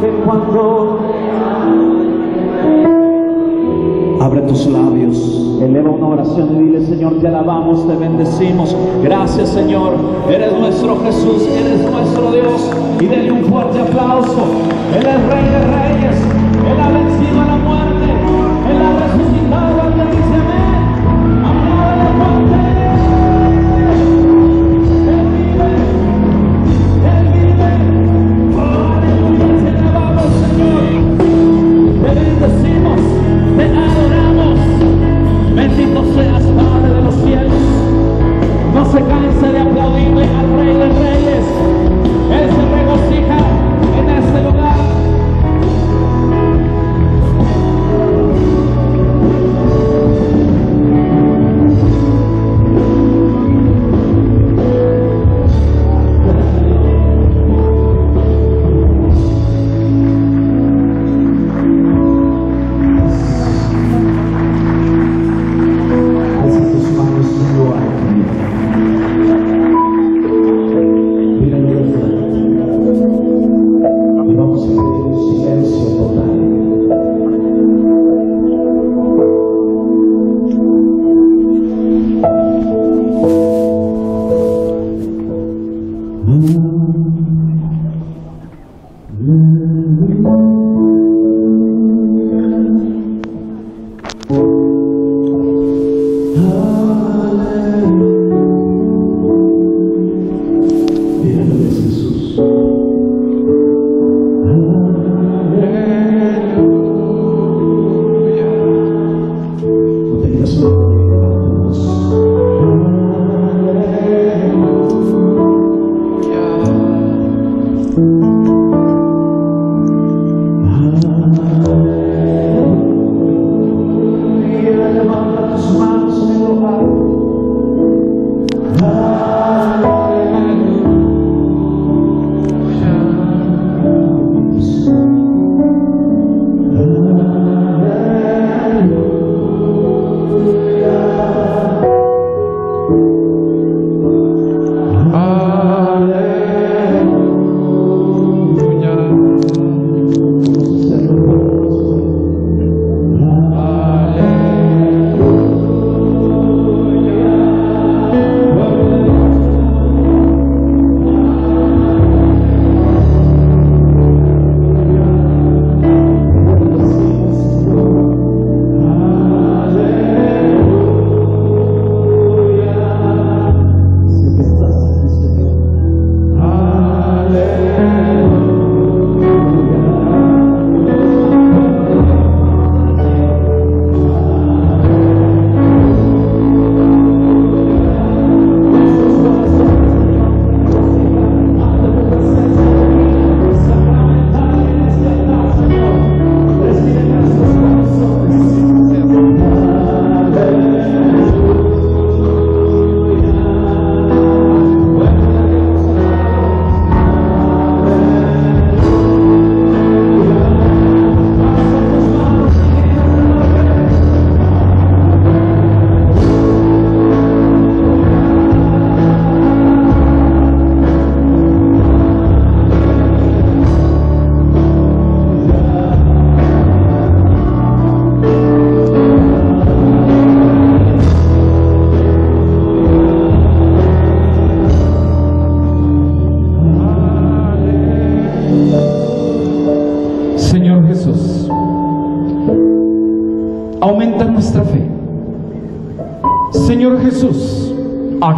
Que cuando Abre tus labios, eleva una oración y dile, Señor, te alabamos, te bendecimos. Gracias, Señor. Eres nuestro Jesús, eres nuestro Dios. Y denle un fuerte aplauso. Él es Rey de Reyes. Él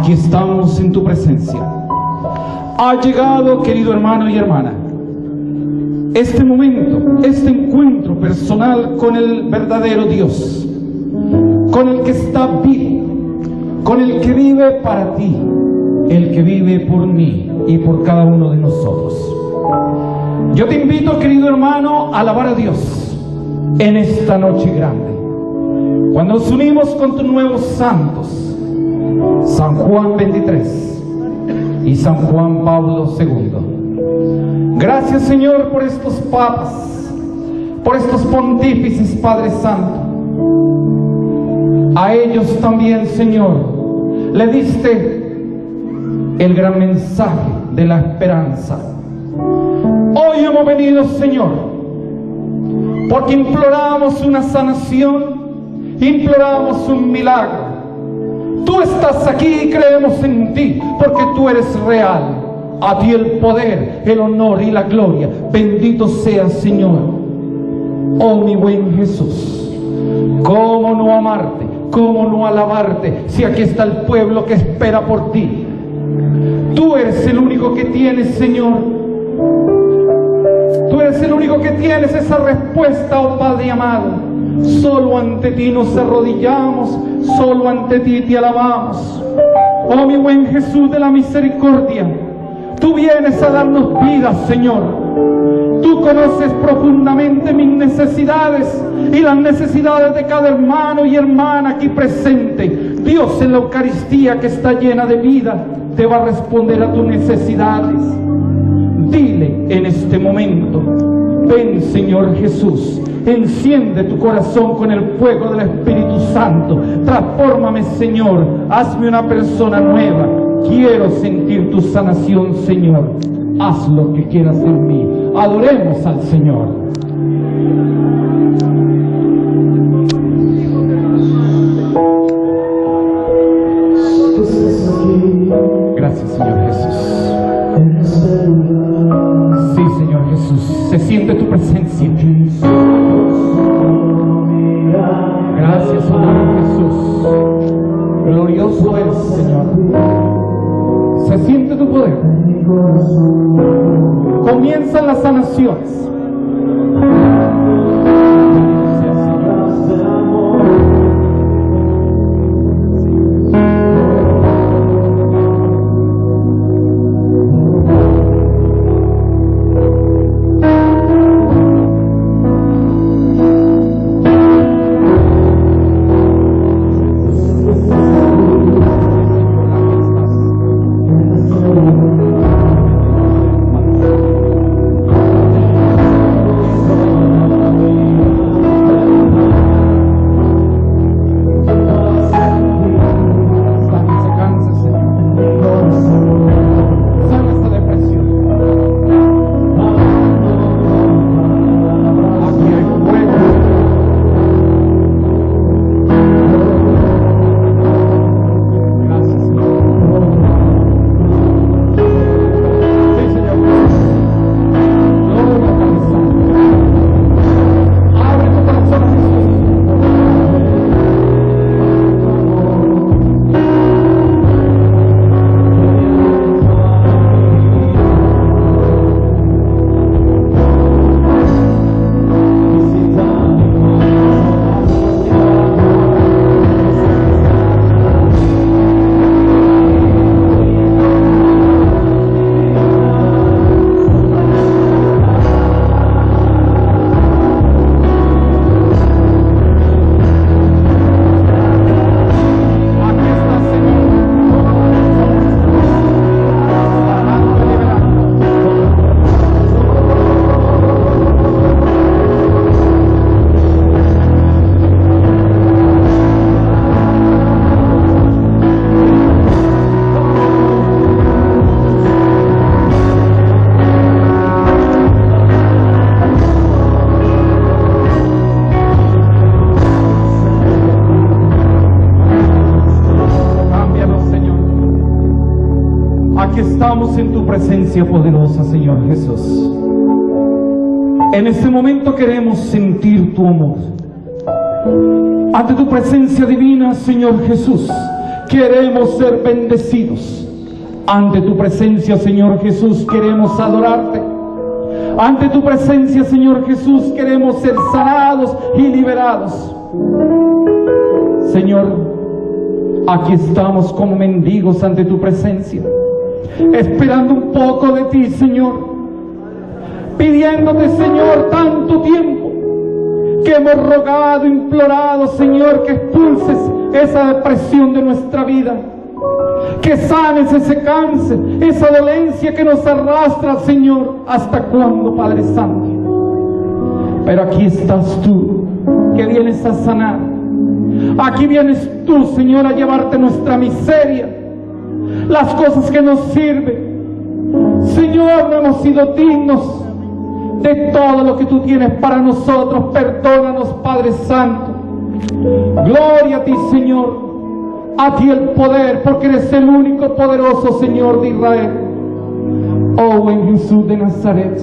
aquí estamos en tu presencia. Ha llegado, querido hermano y hermana, este momento, este encuentro personal con el verdadero Dios, con el que está vivo, con el que vive para ti, el que vive por mí y por cada uno de nosotros. Yo te invito, querido hermano, a alabar a Dios en esta noche grande. Cuando nos unimos con tus nuevos santos, San Juan 23 y San Juan Pablo II. Gracias, Señor, por estos papas, por estos pontífices, Padre Santo. A ellos también, Señor, le diste el gran mensaje de la esperanza. Hoy hemos venido, Señor, porque imploramos una sanación, imploramos un milagro. Tú estás aquí y creemos en ti, porque tú eres real. A ti el poder, el honor y la gloria. Bendito sea, Señor. Oh, mi buen Jesús. ¿Cómo no amarte? ¿Cómo no alabarte si aquí está el pueblo que espera por ti? Tú eres el único que tienes, Señor. Tú eres el único que tienes esa respuesta, oh Padre amado. Solo ante ti nos arrodillamos, solo ante ti te alabamos. Oh mi buen Jesús de la misericordia, tú vienes a darnos vida, Señor. Tú conoces profundamente mis necesidades y las necesidades de cada hermano y hermana aquí presente. Dios en la Eucaristía que está llena de vida te va a responder a tus necesidades. Dile en este momento, ven Señor Jesús, enciende tu corazón con el fuego del Espíritu Santo. Transfórmame Señor, hazme una persona nueva. Quiero sentir tu sanación Señor. Haz lo que quieras en mí. Adoremos al Señor. Gracias, Señor Jesús. Sí, Señor Jesús. Se siente tu presencia. Comienzan las sanaciones. Presencia poderosa, Señor Jesús. En este momento queremos sentir tu amor. Ante tu presencia divina, Señor Jesús, queremos ser bendecidos. Ante tu presencia, Señor Jesús, queremos adorarte. Ante tu presencia, Señor Jesús, queremos ser sanados y liberados. Señor, Aquí estamos como mendigos ante tu presencia, esperando un poco de ti, Señor, pidiéndote, Señor, tanto tiempo que hemos rogado, implorado, Señor, que expulses esa depresión de nuestra vida, que sanes ese cáncer, esa dolencia que nos arrastra, Señor, ¿hasta cuándo, Padre Santo? Pero aquí estás tú, que vienes a sanar. Aquí vienes tú, Señor, a llevarte nuestra miseria, las cosas que nos sirven. Señor, no hemos sido dignos de todo lo que tú tienes para nosotros. Perdónanos, Padre Santo. Gloria a ti, Señor. A ti el poder, porque eres el único poderoso Señor de Israel. Oh, en Jesús de Nazaret.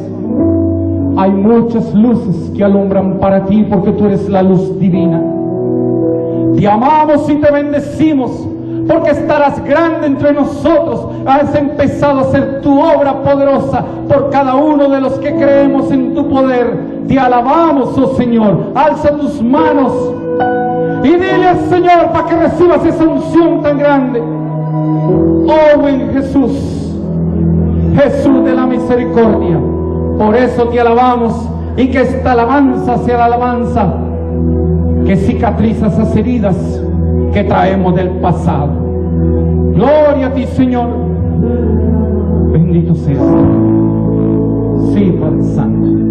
Hay muchas luces que alumbran para ti porque tú eres la luz divina. Te amamos y te bendecimos porque estarás grande entre nosotros. Has empezado a hacer tu obra poderosa por cada uno de los que creemos en tu poder. Te alabamos, oh Señor. Alza tus manos y dile al Señor para que recibas esa unción tan grande. Oh, Jesús, Jesús de la misericordia. Por eso te alabamos y que esta alabanza sea la alabanza que cicatriza esas heridas que traemos del pasado. Gloria a ti, Señor. Bendito seas. Sí, Padre Santo.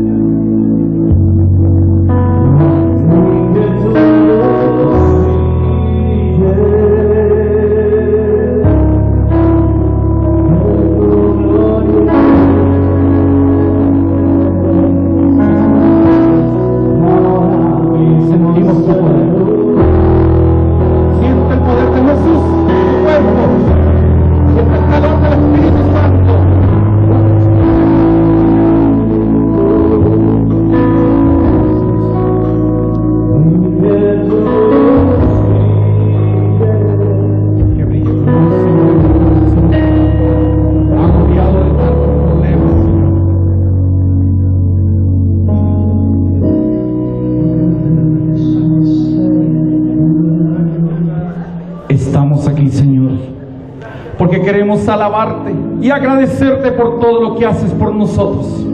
Alabarte y agradecerte por todo lo que haces por nosotros.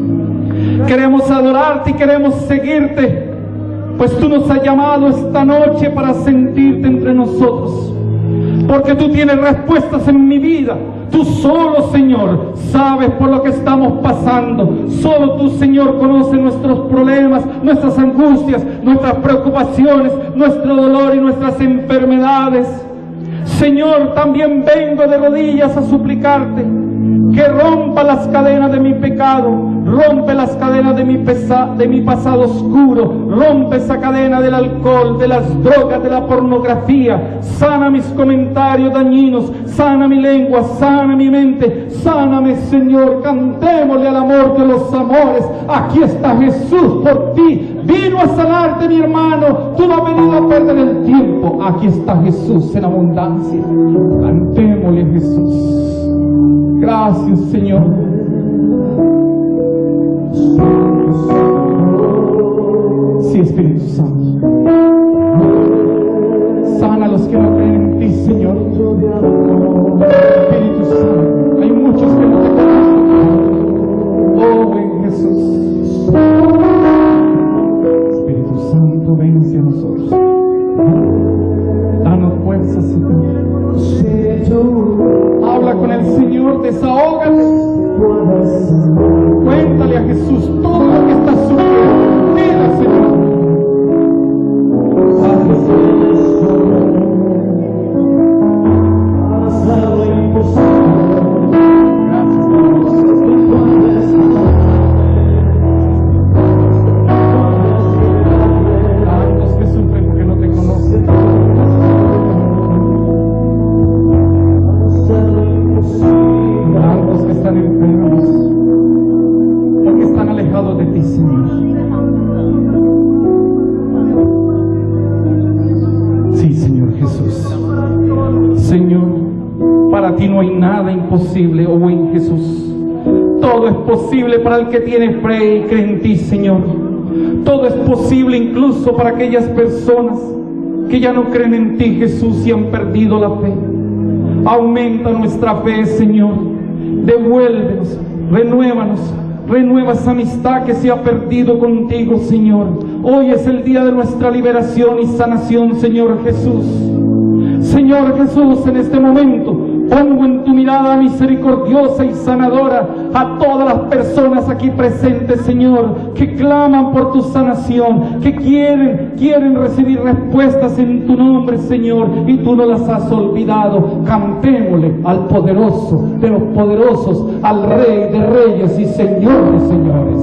Queremos adorarte y queremos seguirte, pues tú nos has llamado esta noche para sentirte entre nosotros. Porque tú tienes respuestas en mi vida. Tú solo, Señor, sabes por lo que estamos pasando. Solo tú, Señor, conoces nuestros problemas, nuestras angustias, nuestras preocupaciones, nuestro dolor y nuestras enfermedades. Señor, también vengo de rodillas a suplicarte que rompa las cadenas de mi pecado, rompe las cadenas de mi, de mi pasado oscuro, rompe esa cadena del alcohol, de las drogas, de la pornografía, sana mis comentarios dañinos, sana mi lengua, sana mi mente, sáname Señor, cantémosle al amor de los amores, aquí está Jesús por ti, vino a sanarte mi hermano, tú no has venido a perder el tiempo, aquí está Jesús en abundancia, cantémosle Jesús. Gracias, Señor. Sí, Espíritu Santo. Sana a los que no creen en ti, Señor. Espíritu Santo. Hay muchos que no te conocen. Oh, en Jesús. Hacia nosotros. Danos fuerza, Señor con el Señor, desahógate. Cuéntale a Jesús todo lo que que tiene fe y cree en ti, Señor. Todo es posible incluso para aquellas personas que ya no creen en ti, Jesús, y han perdido la fe. Aumenta nuestra fe, Señor. Devuélvenos, renuévanos, renueva esa amistad que se ha perdido contigo, Señor. Hoy es el día de nuestra liberación y sanación, Señor Jesús. Señor Jesús, en este momento Pongo en tu mirada misericordiosa y sanadora todas las personas aquí presentes, Señor, que claman por tu sanación, que quieren, quieren recibir respuestas en tu nombre, Señor, y tú no las has olvidado. Cantémosle al poderoso de los poderosos, al Rey de reyes y Señor de señores.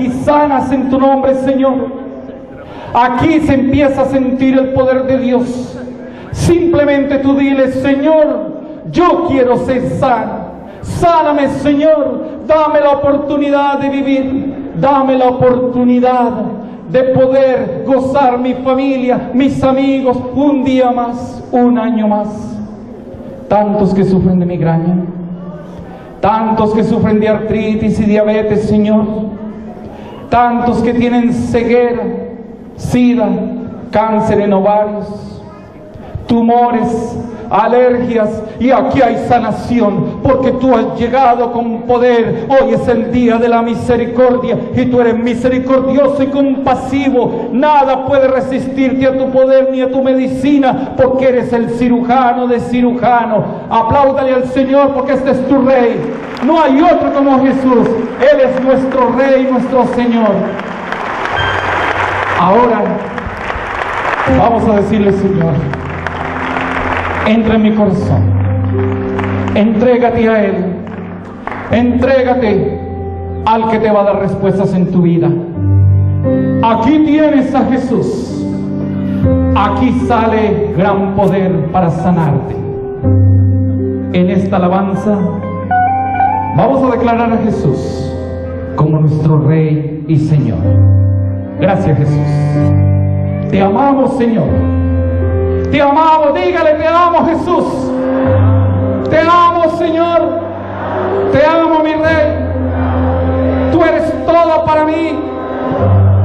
Aquí sanas en tu nombre, Señor. Aquí se empieza a sentir el poder de Dios. Simplemente tú diles, Señor, yo quiero ser sano. Sáname, Señor. Dame la oportunidad de vivir. Dame la oportunidad de poder gozar mi familia, mis amigos, un día más, un año más. Tantos que sufren de migraña, tantos que sufren de artritis y diabetes, Señor, tantos que tienen ceguera, sida, cáncer en ovarios, tumores, alergias y aquí hay sanación porque tú has llegado con poder. Hoy es el día de la misericordia y tú eres misericordioso y compasivo. Nada puede resistirte a tu poder ni a tu medicina porque eres el cirujano de cirujano. Apláudale al Señor porque este es tu rey. No hay otro como Jesús. Él es nuestro rey, nuestro Señor. Ahora vamos a decirle, Señor, entra en mi corazón. Entrégate a Él. Entrégate al que te va a dar respuestas en tu vida. Aquí tienes a Jesús. Aquí sale gran poder para sanarte. En esta alabanza vamos a declarar a Jesús como nuestro Rey y Señor. Gracias Jesús. Te amamos Señor. Te amamos, dígale, te amo Jesús. Te amo Señor. Te amo mi Rey. Tú eres todo para mí.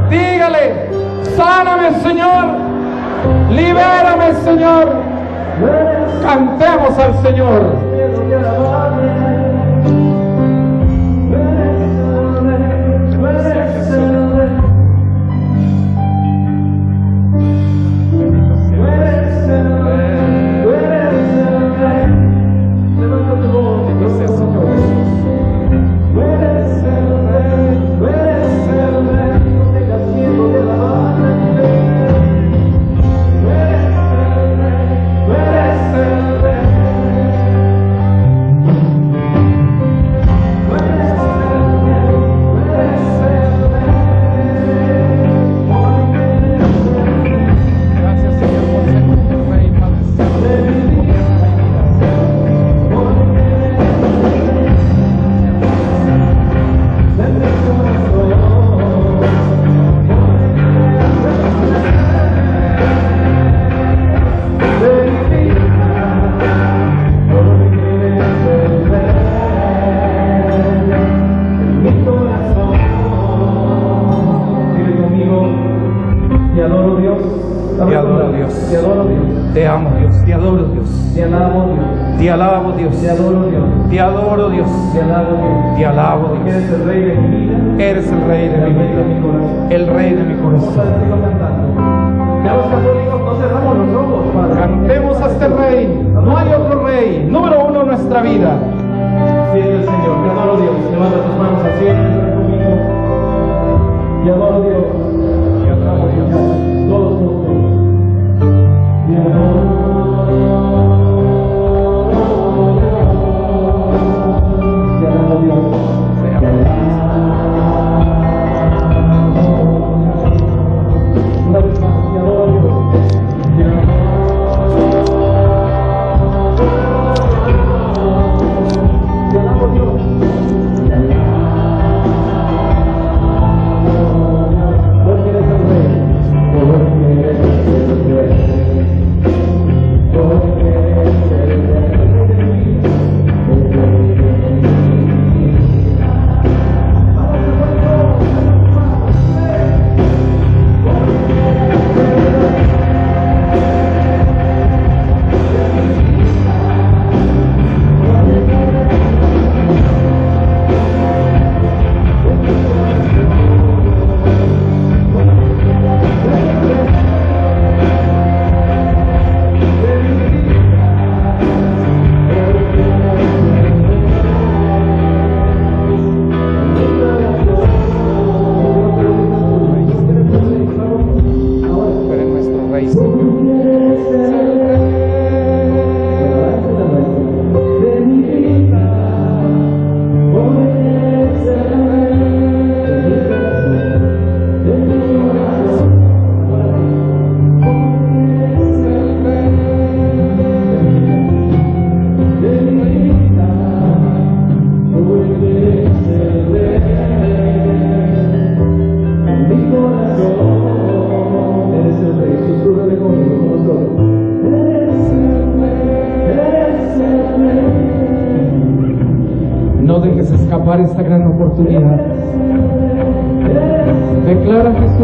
Dígale, sáname Señor. Libérame Señor. Cantemos al Señor.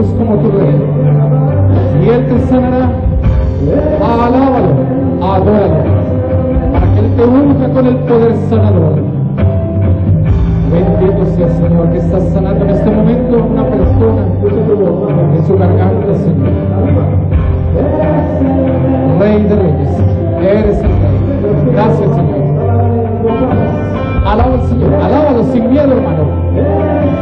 Jesús como tu rey. Y Él te sanará. Alábalo, adóralo. Para que Él te unja con el poder sanador. Bendito sea el Señor que está sanando en este momento una persona en su garganta, Señor. Rey de reyes, eres el rey. Gracias, Señor. Alaba al Señor, alábalo sin miedo, hermano.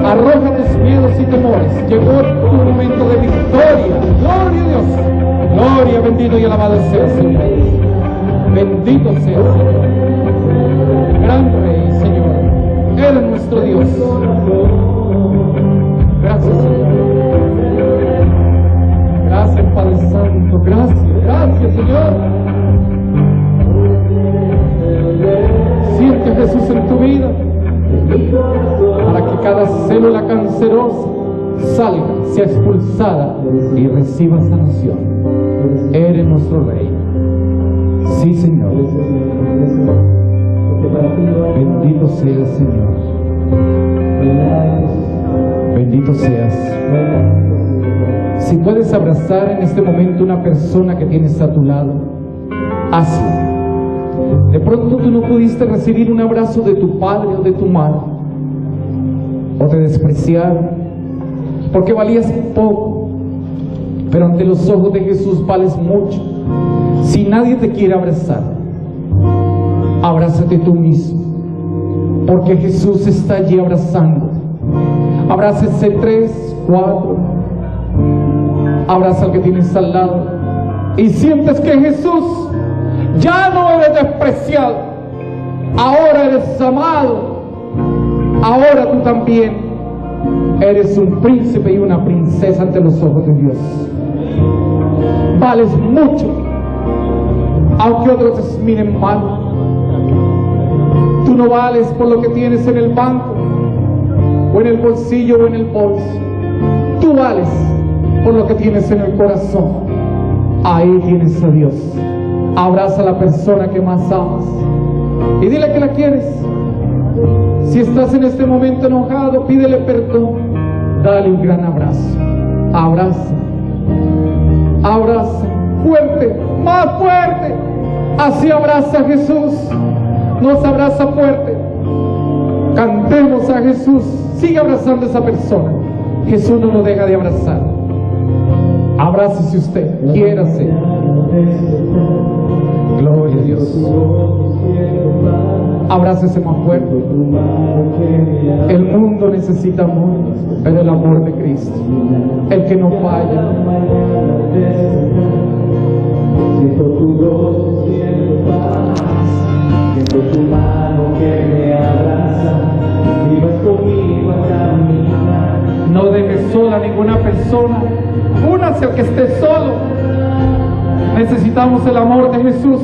Arroja tus miedos y temores. Llegó tu momento de victoria. Gloria a Dios. Gloria, bendito y alabado sea el Señor. Bendito sea. Gran Rey, Señor. Eres nuestro Dios. Gracias, Señor. Gracias, Padre Santo. Gracias, gracias, Señor. Siente Jesús en tu vida para que cada célula cancerosa salga, sea expulsada y reciba sanación. Eres nuestro Rey. Sí, Señor. Bendito sea el Señor. Bendito seas. Si puedes abrazar en este momento una persona que tienes a tu lado, hazlo. De pronto tú no pudiste recibir un abrazo de tu padre o de tu madre, o te despreciaron, porque valías poco, pero ante los ojos de Jesús vales mucho. Si nadie te quiere abrazar, abrázate tú mismo, porque Jesús está allí abrazando. Abrázese tres, cuatro, abraza al que tienes al lado y sientes que Jesús ya no eres despreciado, ahora eres amado, ahora tú también eres un príncipe y una princesa ante los ojos de Dios. Vales mucho, aunque otros te miren mal. Tú no vales por lo que tienes en el banco, o en el bolsillo, o en el bolso. Tú vales por lo que tienes en el corazón. Ahí tienes a Dios. Abraza a la persona que más amas y dile que la quieres. Si estás en este momento enojado, pídele perdón. Dale un gran abrazo. Abraza. Abraza. Fuerte. Más fuerte. Así abraza a Jesús. Nos abraza fuerte. Cantemos a Jesús. Sigue abrazando a esa persona. Jesús no nos deja de abrazar. Abrácese usted. Quiérase. Gloria a Dios. Abrácese más fuerte. El mundo necesita amor, pero el amor de Cristo, el que no falla. Siento tu gozo, siento paz, siento tu mano que me abraza, y vas conmigo a caminar. No dejes sola a ninguna persona. Únase que esté solo. Necesitamos el amor de Jesús.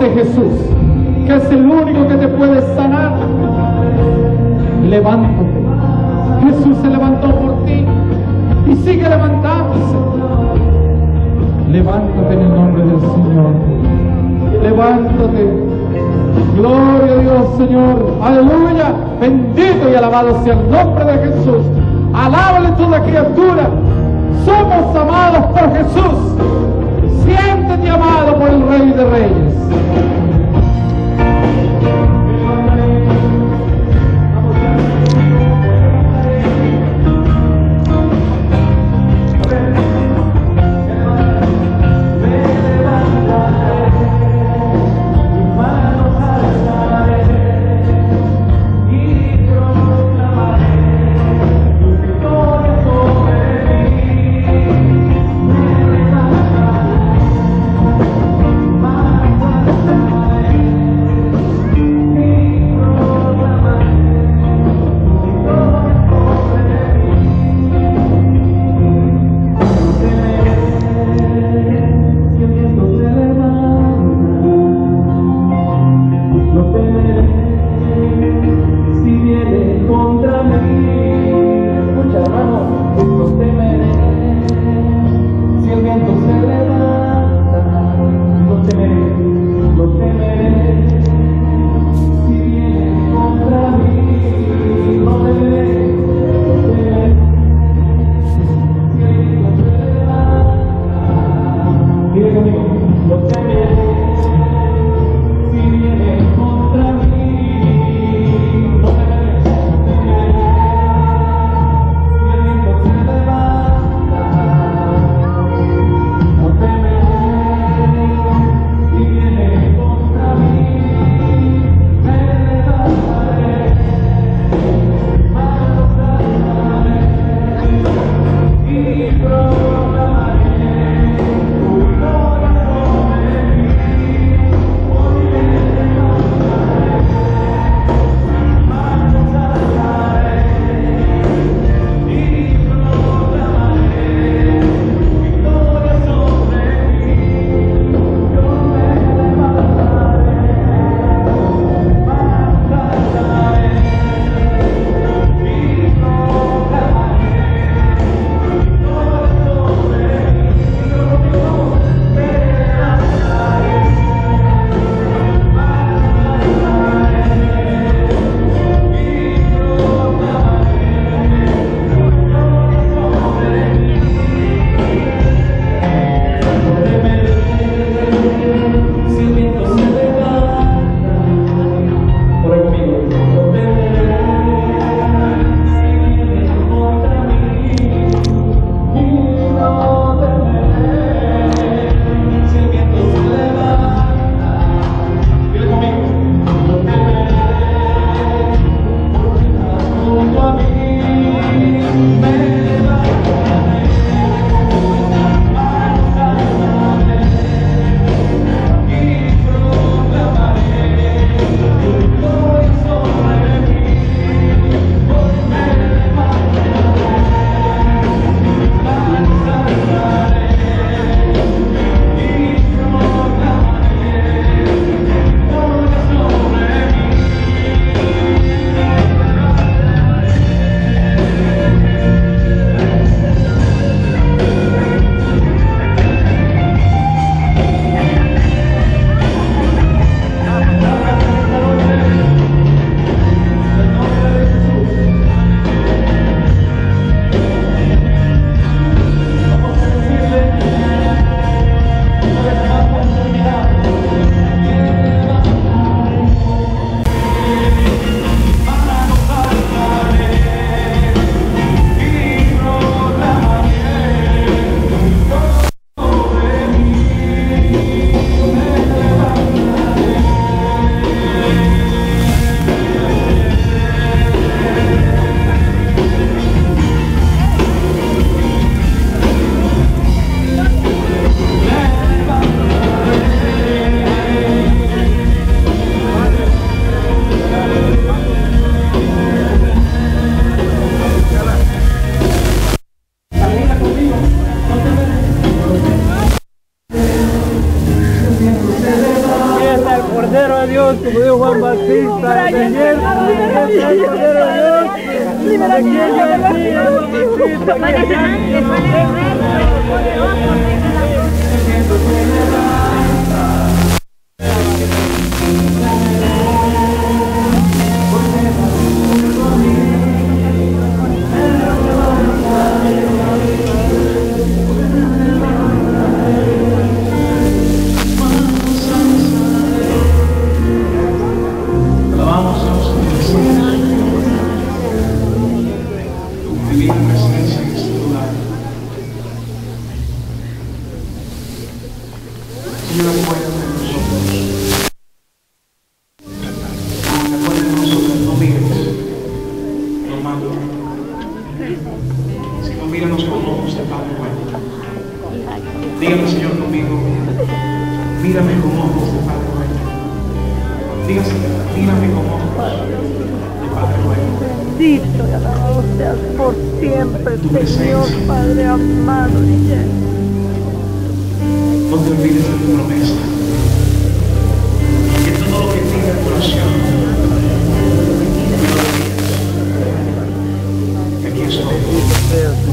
Dice Jesús, que es el único que te puede sanar. Levántate. Jesús se levantó por ti y sigue levantándose. Levántate en el nombre del Señor. Levántate. Gloria a Dios, Señor. Aleluya. Bendito y alabado sea el nombre de Jesús. Alábale toda criatura. Somos amados por Jesús. Siéntete amado por el Rey de Reyes.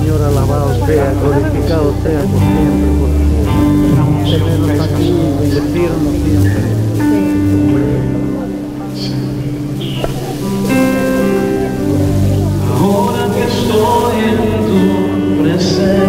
Señor, alabado sea, glorificado sea por siempre, por tenernos aquí y bendecirnos siempre. Ahora que estoy en tu presencia.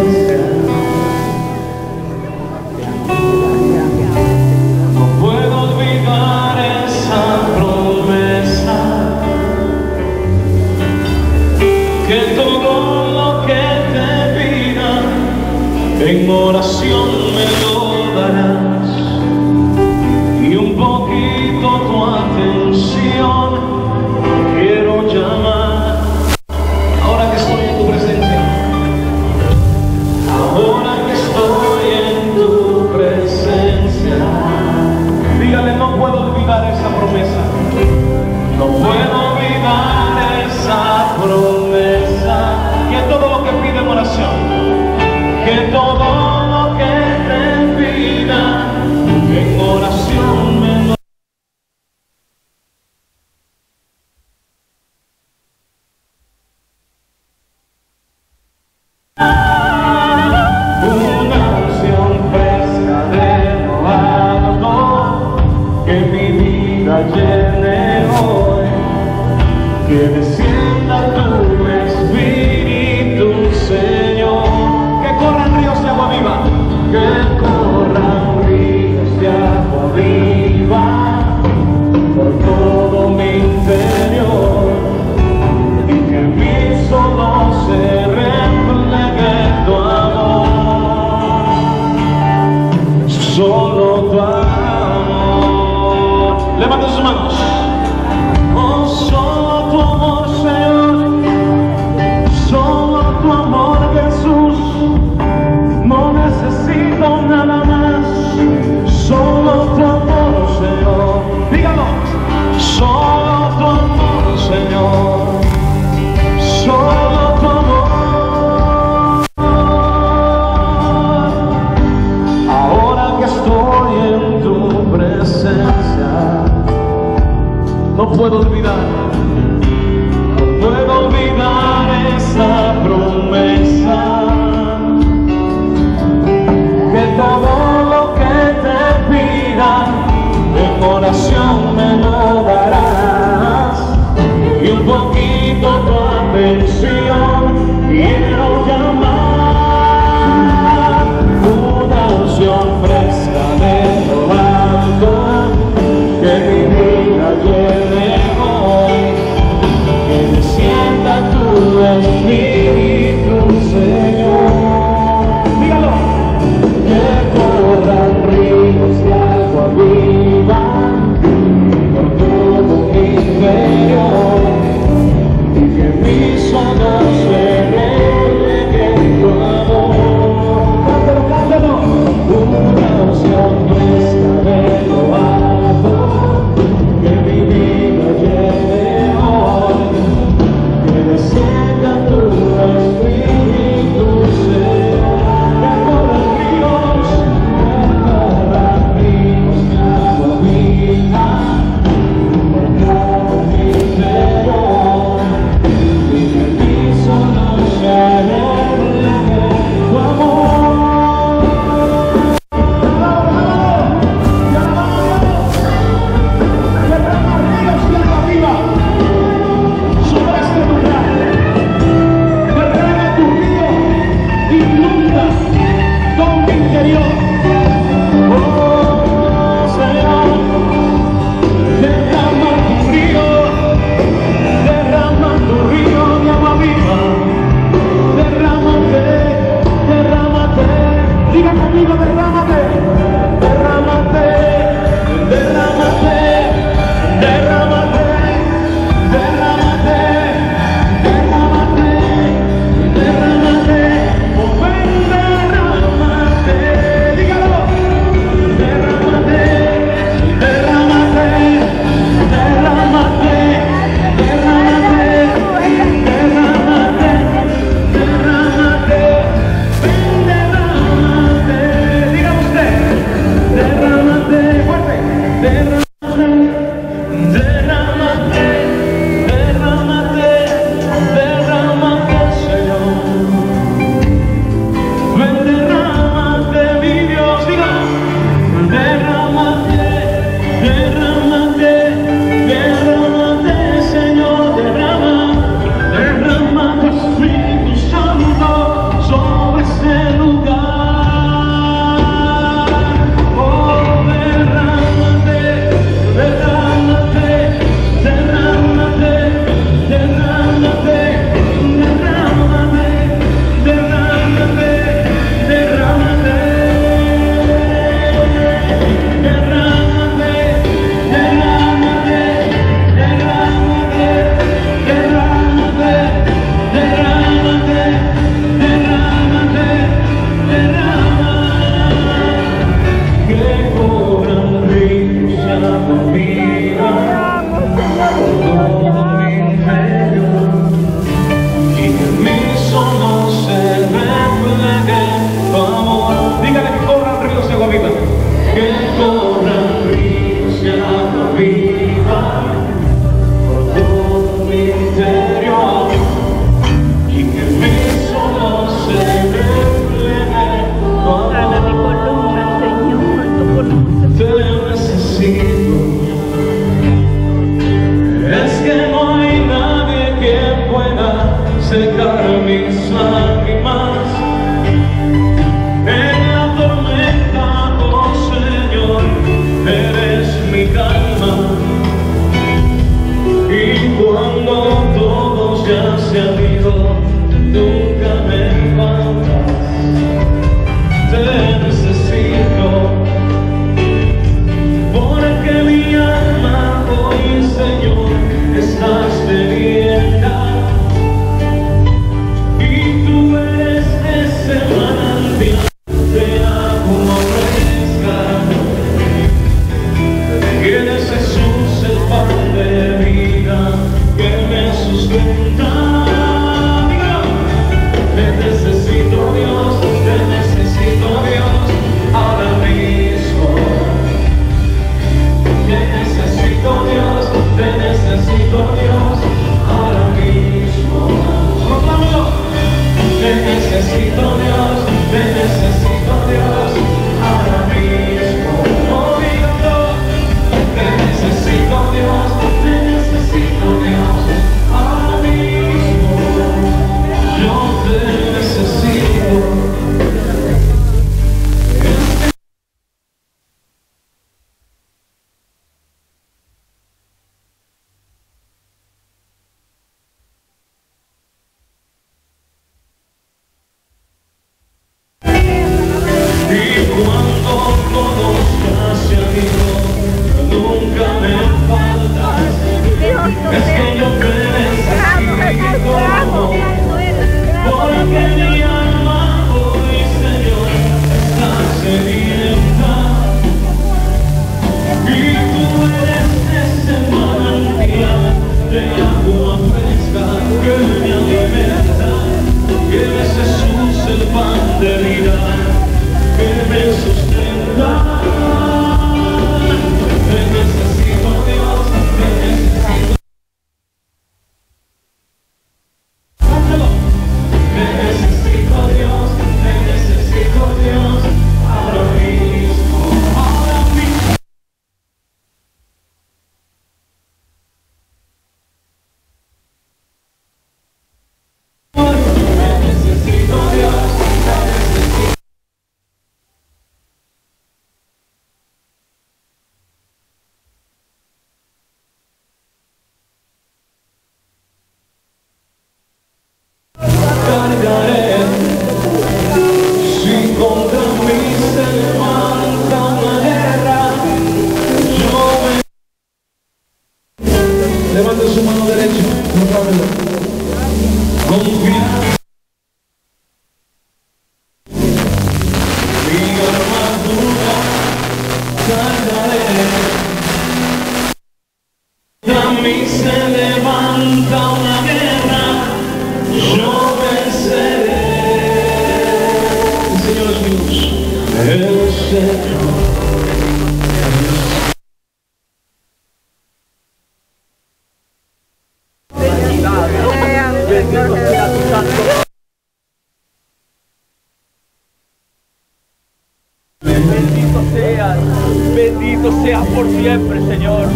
Señor.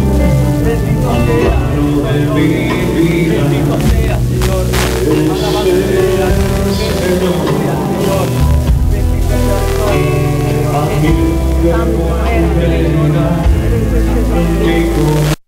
Bendito sea. Bendito sea, Señor. Sea. Bendito sea, Señor. Bendito sea, Señor. Señor.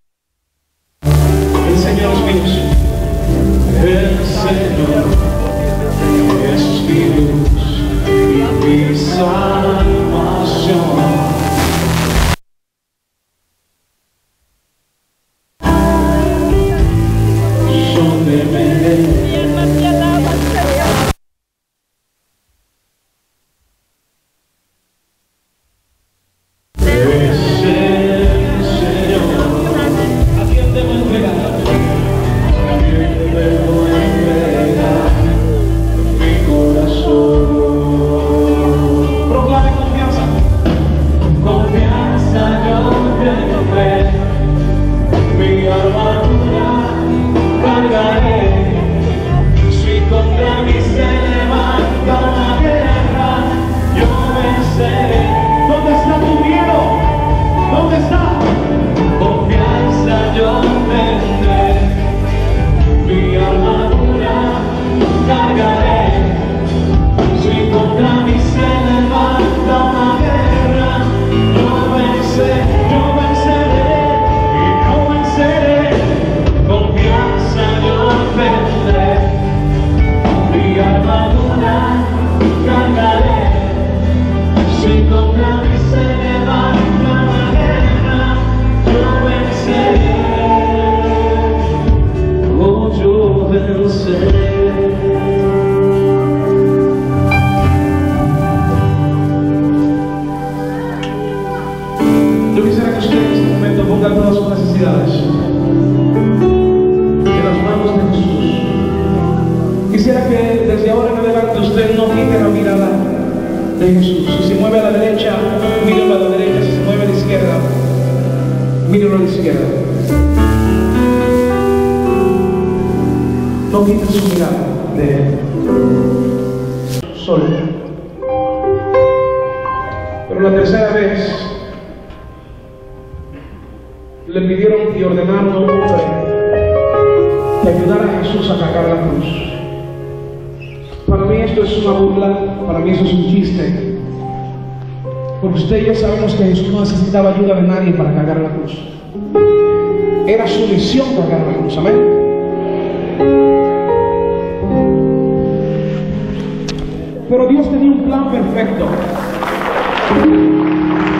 Pero Dios tenía un plan perfecto.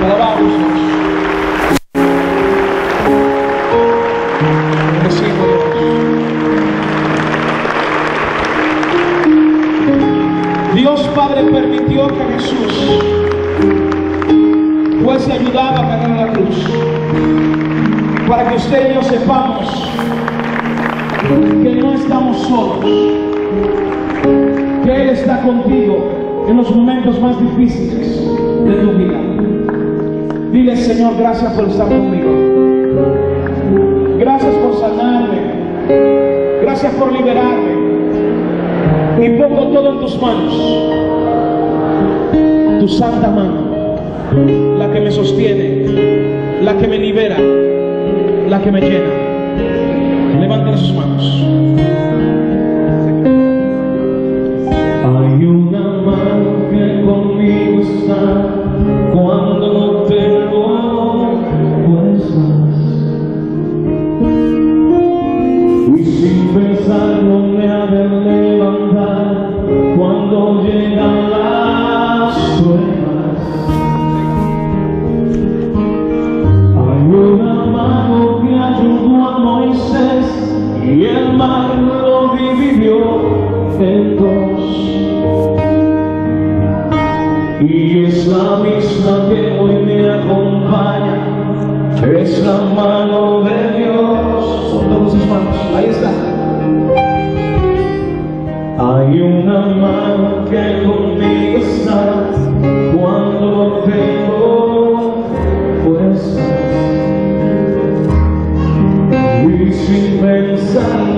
Alabamos. Dios Padre permitió que Jesús estamos solos, que Él está contigo en los momentos más difíciles de tu vida. Dile, Señor, gracias por estar conmigo. Gracias por sanarme. Gracias por liberarme. Y pongo todo en tus manos. Tu santa mano, la que me sostiene, la que me libera, la que me llena. Hay una mano que conmigo está cuando no tengo fuerzas. Y sin pensarlo me ha de levantar cuando llega. vivió en dos. Y es la misma que hoy me acompaña, es la mano de Dios. Soltamos sus manos, ahí está. Hay una mano que conmigo está cuando tengo fuerza y sin pensar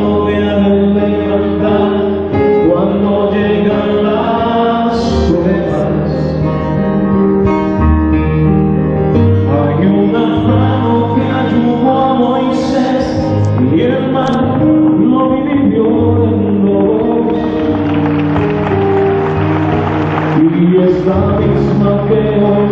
Islamic smoking.